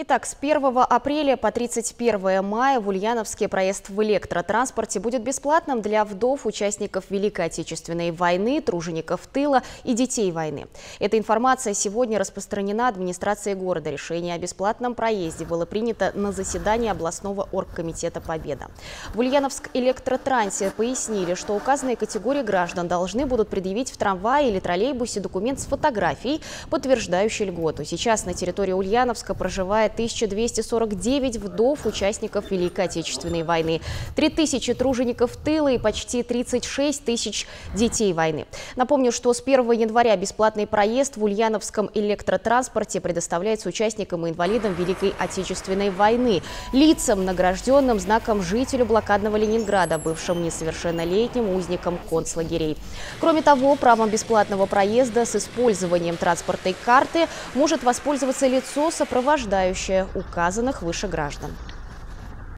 Итак, с 1 апреля по 31 мая в Ульяновске проезд в электротранспорте будет бесплатным для вдов, участников Великой Отечественной войны, тружеников тыла и детей войны. Эта информация сегодня распространена администрацией города. Решение о бесплатном проезде было принято на заседании областного оргкомитета «Победа». В Ульяновск электротрансе пояснили, что указанные категории граждан должны будут предъявить в трамвае или троллейбусе документ с фотографией, подтверждающей льготу. Сейчас на территории Ульяновска проживает 1249 вдов участников Великой Отечественной войны, 3000 тружеников тыла и почти 36 тысяч детей войны. Напомню, что с 1 января бесплатный проезд в Ульяновском электротранспорте предоставляется участникам и инвалидам Великой Отечественной войны, лицам, награжденным знаком жителю блокадного Ленинграда, бывшим несовершеннолетним узникам концлагерей. Кроме того, правом бесплатного проезда с использованием транспортной карты может воспользоваться лицо, сопровождающее указанных выше граждан.